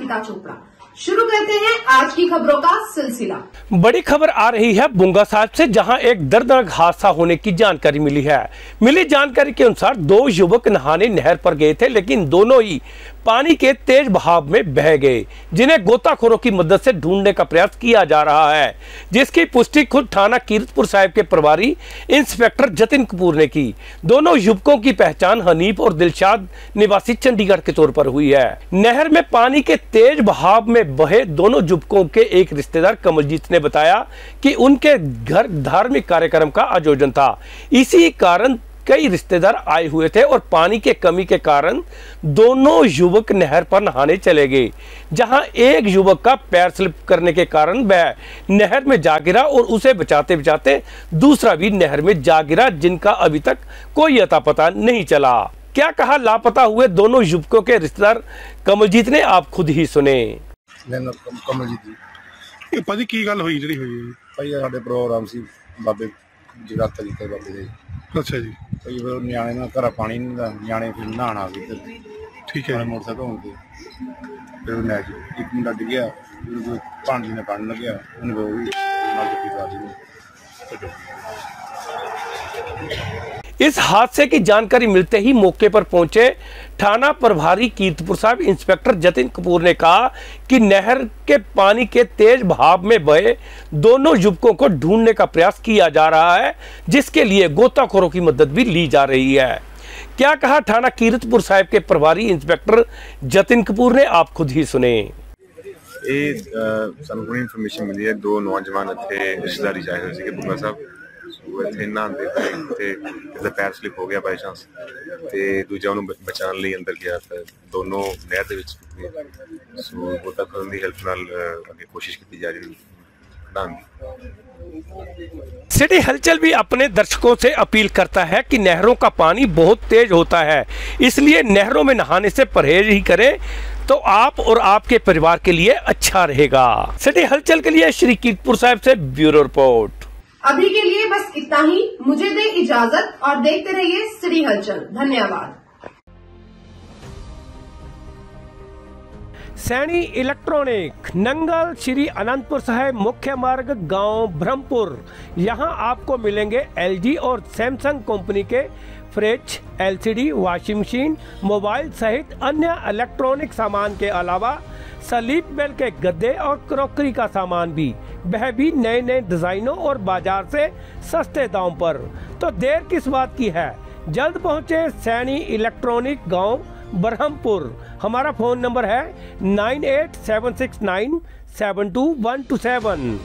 अंकिता चोपड़ा। शुरू करते हैं आज की खबरों का सिलसिला। बड़ी खबर आ रही है बुंगा साहब से, जहाँ एक दर्दनाक हादसा होने की जानकारी मिली है। मिली जानकारी के अनुसार दो युवक नहाने नहर पर गए थे, लेकिन दोनों ही पानी के तेज भाव में बह गए, जिन्हें गोताखोरों की मदद से ढूँढने का प्रयास किया जा रहा है, जिसकी पुष्टि खुद थाना कीरतपुर साहिब के प्रभारी इंस्पेक्टर जतिन कपूर ने की। दोनों युवकों की पहचान हनीफ और दिलशाद निवासी चंडीगढ़ के तौर पर हुई है। नहर में पानी के तेज बहाव में बहे दोनों युवकों के एक रिश्तेदार कमलजीत ने बताया कि उनके घर धार्मिक कार्यक्रम का आयोजन था। इसी कारण कई रिश्तेदार आए हुए थे और पानी के कमी के कारण दोनों युवक नहर पर नहाने चले गए जहां एक युवक का पैर स्लिप करने के कारण वह नहर में जा गिरा और उसे बचाते बचाते दूसरा भी नहर में जा गिरा जिनका अभी तक कोई अता पता नहीं चला क्या कहा लापता हुए दोनों युवकों के रिश्तेदार कमलजीत ने आप खुद ही सुने ਮੇਰਾ ਨਾਮ ਕਮ- ਕਮਲਜੀਤ ਜੀ ਇਹ ਭਾਜੀ ਕੀ ਗੱਲ ਹੋਈ ਜਿਹੜੀ ਹੋਈ ਹੈ ਭਾਈ ਇਹ ਸਾਡੇ ਪ੍ਰੋਗਰਾਮ ਸੀ ਬਾਬੇ ਜਗਰਾਤਾ ਜੀ ਤੇ ਬਾਬੇ ਦੇ ਜੀ? ਅੱਛਾ ਜੀ। ਭਾਈ ਫਿਰ ਨਿਆਣੇ ਨਾਲ ਘਰਾਂ ਪਾਣੀ ਨਹੀਂ ਦਾ ਨਿਆਣੇ ਫਿਰ ਨਹਾਉਣ ਆ ਗਏ ਤੇ ਠੀਕ ਹੈ ਨਾਲੇ ਜੀ। ਮੋਟਰਸਾਈਕਲ ਹੋਣ ਤੇ ਫਿਰ ਉਹ ਨਹਿਰ 'ਚ ਇੱਕ ਮੁੰਡਾ ਡਿੱਗਿਆ ਕੋਈ ਭਾਂਜੀ ਨੇ ਪਾਣੀ ਲੱਗਿਆ ਉਹਨੇ ਉਹ ਵੀ ਨਾਲ ਜੱਫੀ ਪਾ ਦਿੱਤੀ। इस हादसे की जानकारी मिलते ही मौके पर पहुँचे थाना प्रभारी कीर्तपुर साहब। इंस्पेक्टर जतिन कपूर ने कहा कि नहर के पानी के तेज भाव में बहे दोनों युवकों को ढूँढने का प्रयास किया जा रहा है, जिसके लिए गोताखोरों की मदद भी ली जा रही है। क्या कहा थाना कीरतपुर साहब के प्रभारी इंस्पेक्टर जतिन कपूर ने, आप खुद ही सुने। ये इन्फॉर्मेशन मिली है। दो नौजवान थे, रिश्तेदारी चाहे के साहब। ਹੋਏ ਸੀਗੇ ਬੁੱਗਾ ਸਾਹਿਬ ਸੋ ਇੱਥੇ ਨਹਾਉਂਦੇ ਪਏ ਤੇ ਇਹਦਾ ਪੈਰ ਸਲਿਪ ਹੋ ਗਿਆ ਬਾਈ ਚਾਂਸ ਤੇ ਦੂਜਾ ਉਹਨੂੰ ਬ- ਬਚਾਉਣ ਲਈ ਅੰਦਰ ਗਿਆ ਤਾਂ ਦੋਨੋਂ ਨਹਿਰ ਦੇ ਵਿੱਚ ਡੁੱਬ ਗਏ ਸੋ ਗੋਤਾਖੋਰਾਂ ਦੀ ਹੈਲਪ ਨਾਲ ਅਹ, ਅੱਗੇ ਕੋਸ਼ਿਸ਼ ਕੀਤੀ ਜਾ ਰਹੀ ਹੈ ਕਢਾਉਣ ਦੀ सिटी हलचल भी अपने दर्शकों से अपील करता है कि नहरों का पानी बहुत तेज होता है इसलिए नहरों में नहाने से परहेज ही करें तो आप और आपके परिवार के लिए अच्छा रहेगा सिटी हलचल के लिए श्री कीर्तपुर साहब से ब्यूरो रिपोर्ट अभी के लिए बस इतना ही। मुझे दे इजाज़त और देखते रहिए श्री हलचल। धन्यवाद। सैनी इलेक्ट्रॉनिक, नंगल श्री अनंतपुर साहेब, मुख्य मार्ग, गाँव ब्रह्मपुर। यहाँ आपको मिलेंगे एलजी और सैमसंग कंपनी के fridge LCD washing machine mobile सहित अन्य इलेक्ट्रॉनिक सामान के अलावा सलीप बेल के गद्दे और क्रॉकरी का सामान भी। वह भी नए नए डिजाइनों और बाज़ार से सस्ते दाम पर। तो देर किस बात की है? जल्द पहुँचे सैनी इलेक्ट्रॉनिक गाँव बरहमपुर। हमारा फ़ोन नंबर है nine eight seven six nine seven two one two seven.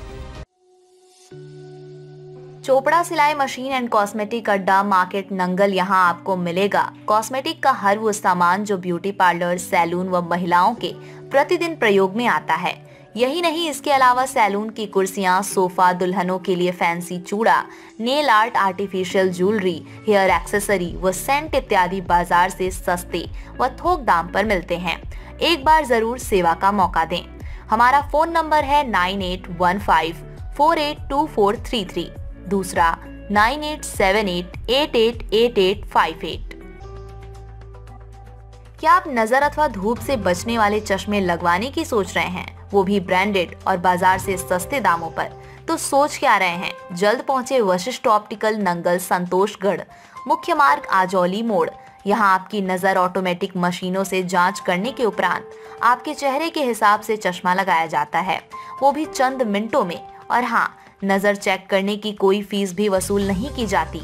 Chopra सिलाई मशीन एंड कॉस्मेटिक अड्डा मार्केट नंगल यहाँ आपको मिलेगा। कॉस्मेटिक का हर वो सामान जो ब्यूटी पार्लर, सैलून व महिलाओं के प्रतिदिन प्रयोग में आता है। यही नहीं, इसके अलावा सैलून की कुर्सियाँ, सोफा, दुल्हनों के लिए फैंसी चूड़ा, nail art, artificial jewellery, hair accessory व सेंट इत्यादि बाज़ार से सस्ते व थोक दाम पर मिलते हैं। एक बार ज़रूर सेवा का मौका दें। हमारा फ़ोन नंबर है nine eight one five four eight two four three three. दूसरा, nine eight seven eight eight eight eight eight five eight. क्या आप नज़र अथवा धूप से बचने वाले चश्मे लगवाने की सोच रहे हैं? वो भी ब्रांडेड और बाज़ार से सस्ते दामों पर। तो सोच क्या रहे हैं? जल्द पहुँचे वशिष्ठ ऑप्टिकल नंगल संतोषगढ़। मुख्य मार्ग आजौली मोड़। यहाँ आपकी नज़र ऑटोमेटिक मशीनों से जाँच करने के उपरांत आपके चेहरे के हिसाब से चश्मा लगाया जाता है। वो भी चंद मिनटों में। और हाँ नज़र चेक करने की कोई फ़ीस भी वसूल नहीं की जाती।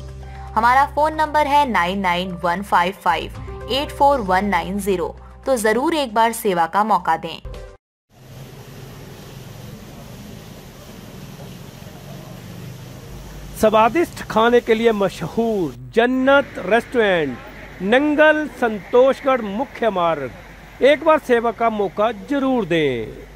हमारा फ़ोन नंबर है nine nine one five five. Eight four one nine zero तो ज़रूर एक बार सेवा का मौका दें स्वादिष्ट खाने के लिए मशहूर जन्नत रेस्टोरेंट नंगल संतोषगढ़ मुख्य मार्ग एक बार सेवा का मौका ज़रूर दें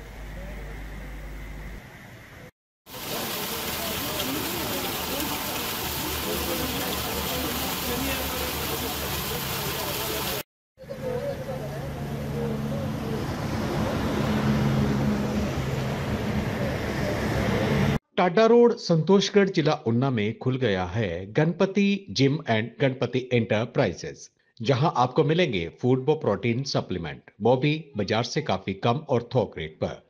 टाडा रोड, संतोषगढ़ जिला उन्ना में खुल गया है Ganpati gym and Ganpati enterprises, जहाँ आपको मिलेंगे फ़ूड व प्रोटीन सप्लीमेंट वो भी बाज़ार से काफ़ी कम और थोक रेट पर।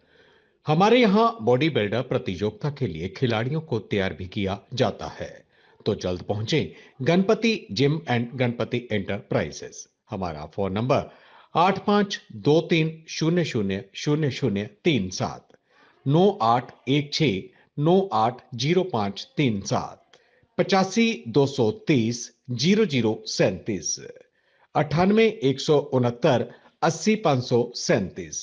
हमारे यहाँ बॉडी बिल्डर प्रतियोगिता के लिए खिलाड़ियों को तैयार भी किया जाता है। तो जल्द पहुँचे Ganpati gym and Ganpati enterprises. हमारा फ़ोन नंबर आठ पाँच दो तीन शून्य शून्य शून्य शून्य तीन सात, नौ आठ एक छ नौ आठ ज़ीरो पाँच तीन सात, पचासी दो सौ तीस ज़ीरो ज़ीरो सैंतीस, अठानवे एक सौ उनहत्तर अस्सी पाँच सौ सैंतीस।